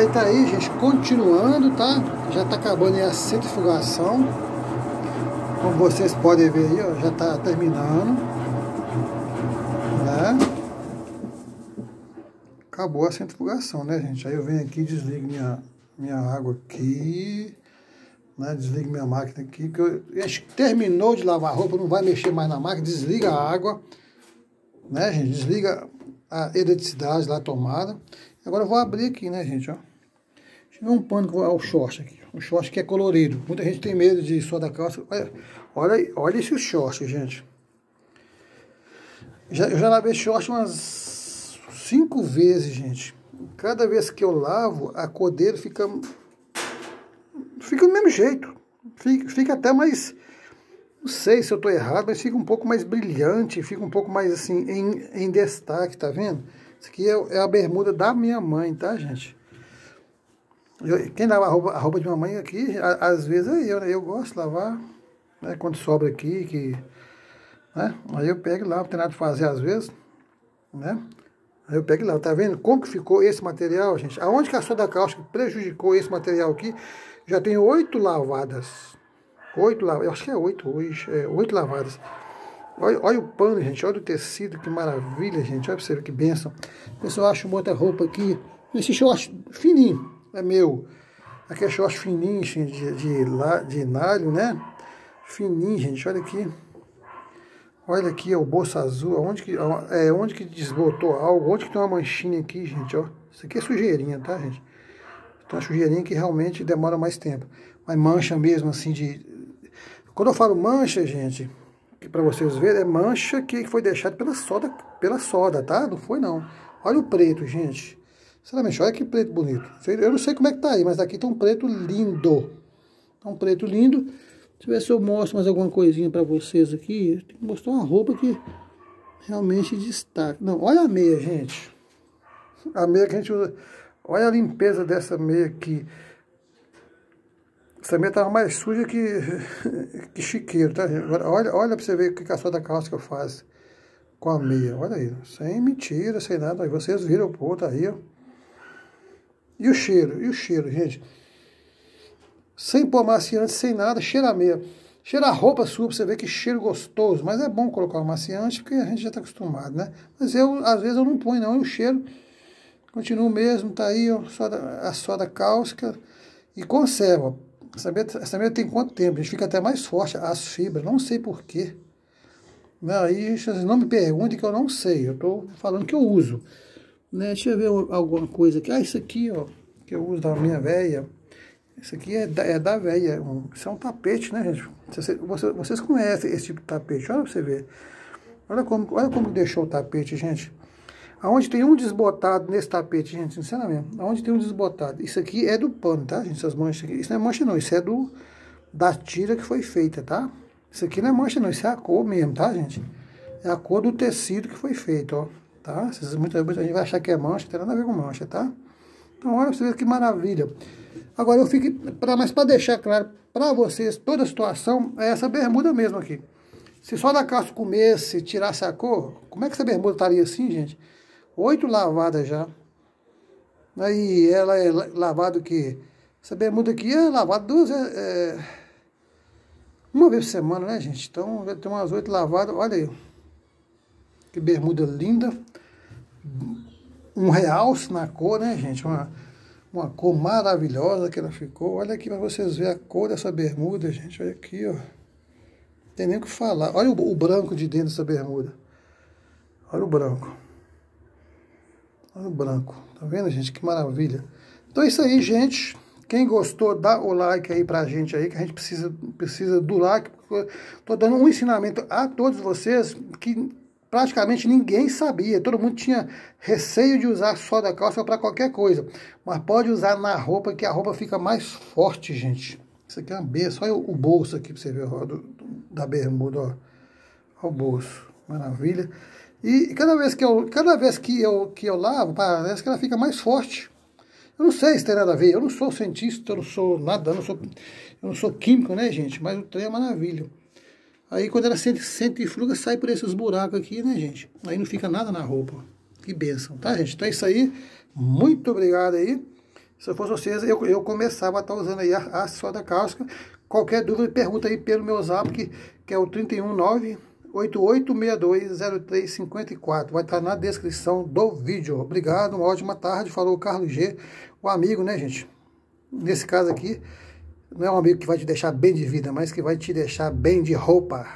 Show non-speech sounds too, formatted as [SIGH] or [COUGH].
Aí tá aí, gente, continuando, tá? Já tá acabando aí a centrifugação. Como vocês podem ver aí, ó, já tá terminando. Né? Acabou a centrifugação, né, gente? Aí eu venho aqui, desligo minha, minha água aqui. Né? Desligo minha máquina aqui. Que eu, terminou de lavar a roupa, não vai mexer mais na máquina. Desliga a água. Né, gente? Desliga a eletricidade lá, a tomada. Agora eu vou abrir aqui, né, gente, ó. Ver um pano que é o short aqui. O short que é colorido. Muita gente tem medo de da calça. Olha, olha, olha esse short, gente. Já, eu já lavei short umas cinco vezes, gente. Cada vez que eu lavo, a cor dele fica... Fica do mesmo jeito. Fica, fica até mais... Não sei se eu estou errado, mas fica um pouco mais brilhante, fica um pouco mais assim, em, em destaque, tá vendo? Isso aqui é, é a bermuda da minha mãe, tá, gente? Eu, quem lava a roupa, a roupa de mamãe aqui, a, às vezes é eu, né? Eu gosto de lavar, né? Quando sobra aqui, que, né? Aí eu pego lá, não tem nada de fazer às vezes, né? Aí eu pego lá, tá vendo como que ficou esse material, gente? Aonde que a soda cáustica prejudicou esse material aqui? Já tem oito lavadas. Oito lavadas, eu acho que é oito hoje, é, oito lavadas. Olha, olha, o pano, gente. Olha o tecido, que maravilha, gente. Olha pra você ver que benção. Pessoal acha uma outra roupa aqui. Esse short fininho, é meu. É short fininho, gente, de, de, de nalho, né? Fininho, gente. Olha aqui. Olha aqui, ó, o bolso azul. Onde que, é, onde que desbotou algo? Onde que tem uma manchinha aqui, gente, ó. Isso aqui é sujeirinha, tá, gente? Então, uma sujeirinha que realmente demora mais tempo. Mas mancha mesmo, assim, de... Quando eu falo mancha, gente, que para vocês verem, é mancha que foi deixada pela soda, pela soda, tá? Não foi não. Olha o preto, gente. Sinceramente, olha que preto bonito. Eu não sei como é que tá aí, mas aqui tá um preto lindo. Tá um preto lindo. Deixa eu ver se eu mostro mais alguma coisinha para vocês aqui. Tem que mostrar uma roupa que realmente destaca. Não, olha a meia, gente. A meia que a gente usa. Olha a limpeza dessa meia aqui. Essa meia tava mais suja que, [LAUGHS] que chiqueiro, tá? Agora, olha, olha pra você ver o que a sua da calça que eu faço com a meia. Olha aí, sem mentira, sem nada. Aí vocês viram pô, tá aí, ó. E o cheiro, e o cheiro, gente. Sem pôr maciante, sem nada, cheira meia. Cheira a roupa sua pra você ver que cheiro gostoso. Mas é bom colocar o maciante, porque a gente já tá acostumado, né? Mas eu, às vezes, eu não ponho não, e o cheiro continua o mesmo, tá aí, ó, soda, a soda cáustica. E conserva. Essa meia, essa meia tem quanto tempo? A gente fica até mais forte, as fibras, não sei porquê. Aí não me perguntem que eu não sei, eu estou falando que eu uso. Né? Deixa eu ver alguma coisa aqui. Ah, isso aqui, ó, que eu uso da minha véia. Isso aqui é da, é da véia. Um, isso é um tapete, né, gente? Vocês, vocês, conhecem esse tipo de tapete, olha pra você ver. Olha como, olha como deixou o tapete, gente. Aonde tem um desbotado nesse tapete, gente, sinceramente, aonde tem um desbotado. Isso aqui é do pano, tá, gente? Essas manchas aqui. Isso não é mancha, não. Isso é do, da tira que foi feita, tá? Isso aqui não é mancha, não. Isso é a cor mesmo, tá, gente? É a cor do tecido que foi feito, ó. Tá? Muita, muita gente vai achar que é mancha, não tem nada a ver com mancha, tá? Então, olha você ver que maravilha. Agora, eu fico... Pra, mas para deixar claro para vocês, toda a situação é essa bermuda mesmo aqui. Se só da calça comesse, tirasse a cor, como é que essa bermuda estaria assim, gente? Oito lavadas já. Aí ela é lavada o quê? Essa bermuda aqui é lavada duas... É, uma vez por semana, né, gente? Então, já tem umas oito lavadas. Olha aí. Que bermuda linda. Um realce na cor, né, gente? Uma, uma cor maravilhosa que ela ficou. Olha aqui para vocês verem a cor dessa bermuda, gente. Olha aqui, ó. Não tem nem o que falar. Olha o, o branco de dentro dessa bermuda. Olha o branco. Olha o branco. Tá vendo, gente? Que maravilha. Então é isso aí, gente. Quem gostou, dá o like aí pra gente aí, que a gente precisa, precisa do like. Tô dando um ensinamento a todos vocês que praticamente ninguém sabia. Todo mundo tinha receio de usar só da calça para qualquer coisa. Mas pode usar na roupa, que a roupa fica mais forte, gente. Isso aqui é uma benção. Olha o bolso aqui pra você ver, ó, do, da bermuda, ó. Olha o bolso. Maravilha. E cada vez que eu, cada vez que eu, que eu lavo, parece que ela fica mais forte. Eu não sei se tem nada a ver, eu não sou cientista, eu não sou nada, eu não sou, eu não sou químico, né, gente? Mas o trem é maravilha. Aí quando ela sente, sente fruga, sai por esses buracos aqui, né, gente? Aí não fica nada na roupa. Que benção, tá, gente? Então é isso aí. Muito obrigado aí. Se eu fosse vocês, eu, eu começava a estar tá usando aí a, a soda cáustica. Qualquer dúvida, pergunta aí pelo meu zap, que, que é o 319 88620354. Vai estar na descrição do vídeo. Obrigado, uma ótima tarde. Falou Carlos G, o amigo, né, gente? Nesse caso aqui, não é um amigo que vai te deixar bem de vida, mas que vai te deixar bem de roupa.